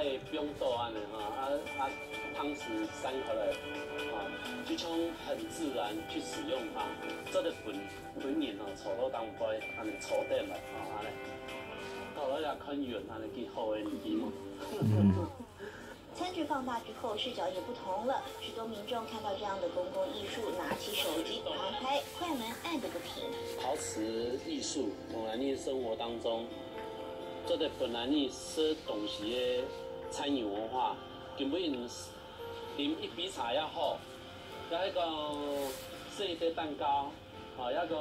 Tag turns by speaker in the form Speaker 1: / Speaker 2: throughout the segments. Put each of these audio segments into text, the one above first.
Speaker 1: 爱冰豆安的哈，啊啊汤匙散开来，啊，就像很自然去使用它，这个粉粉面哦，炒到当归，安尼炒点来，啊安尼，到了也看远，安尼去好的地方。
Speaker 2: 餐具放大之后，视角也不同了。许多民众看到这样的公共艺术，拿起手机狂拍，快门按个不停。
Speaker 1: 陶瓷艺术，本来你生活当中，这个本来你吃东西的餐饮文化，根本饮一杯茶也好，也讲吃一杯蛋糕，啊，一个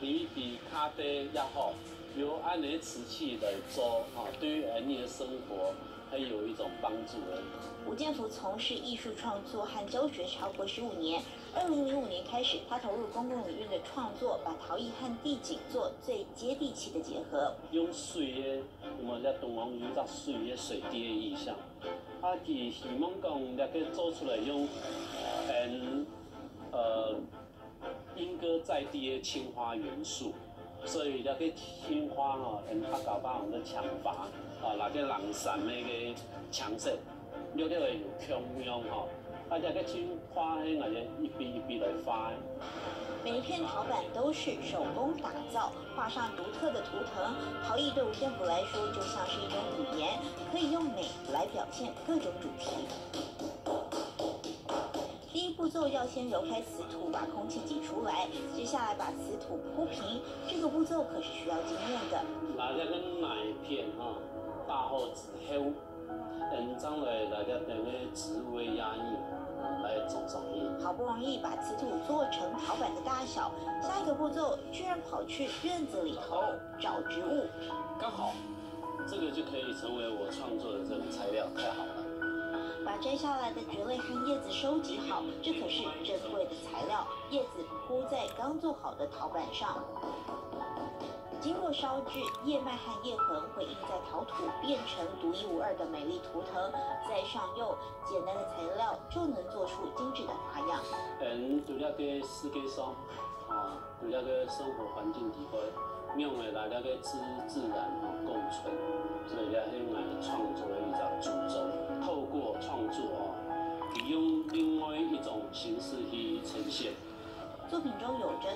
Speaker 1: 比一杯咖啡也好，有按你瓷器来做，啊，对于你的生活。还有一种帮助的。
Speaker 2: 吴建福从事艺术创作和教学超过十五年。二零零五年开始，他投入公共领域的创作，把陶艺和地景做最接地气的结合。
Speaker 1: 用水的，我们在东王有一水的水滴的意象。他既希望讲那个做出来用很呃莺歌在地的青花元素。所以那个青花吼，用较高把我们的墙法，啊，那个蓝山那个墙色，了了会有腔样吼，啊，那个青花迄个一笔一笔来画。
Speaker 2: 每一片陶板都是手工打造，画上独特的图腾。陶艺对吴建福来说就像是一种语言，可以用美来表现各种主题。要先揉开瓷土，把空气挤出来，接下来把瓷土铺平。这个步骤可是需要经验的。
Speaker 1: 大家跟奶片哈，大后之后，嗯，将来大家等个植微压抑来种上去。
Speaker 2: 好不容易把瓷土做成陶板的大小，下一个步骤居然跑去院子里头找植物。
Speaker 1: 刚好，这个就可以成为我创作的这个材料，太好了。
Speaker 2: 把摘下来的蕨类收集好，这可是珍贵的材料。叶子铺在刚做好的陶板上，经过烧制，叶脉和叶痕会印在陶土，变成独一无二的美丽图腾。再上釉，简单的材料就能做出精致的花样。
Speaker 1: 嗯，除了个世界上，啊，除了个生活环境地块，用的来了个自自然共存，所以咧，用来创作的一种主轴。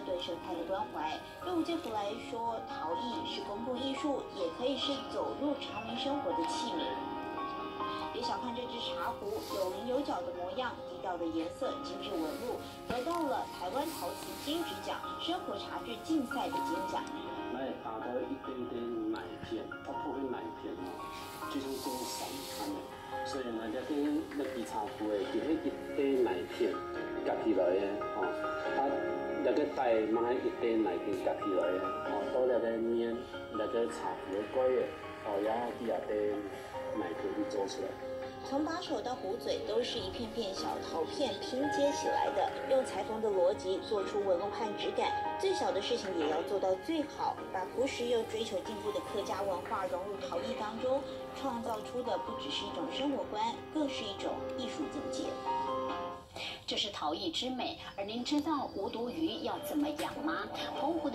Speaker 2: 对生态的关怀。对吴建福来说，陶艺是公共艺术，也可以是走入常民生活的器皿。别小看这只茶壶，有棱有角的模样，低调的颜色，精致纹路，得到了台湾陶瓷金质奖、生活茶具竞赛的金奖。
Speaker 1: 来打到一点点奶片，它不会奶片哦，就像做散餐的。所以人家跟那个茶壶的，就迄一堆奶片夹起来的，吼，啊，那个带买一堆奶片夹起来，哦，到那个面那个茶壶的盖，哦，然后第二堆奶片去做出来。
Speaker 2: 从把手到壶嘴都是一片片小陶片拼接起来的，用裁缝的逻辑做出纹路和质感。最小的事情也要做到最好，把朴实又追求进步的客家文化融入陶艺当中，创造出的不只是一种生活观，更是一种艺术境界。
Speaker 3: 这是陶艺之美，而您知道无毒鱼要怎么养吗？澎湖的。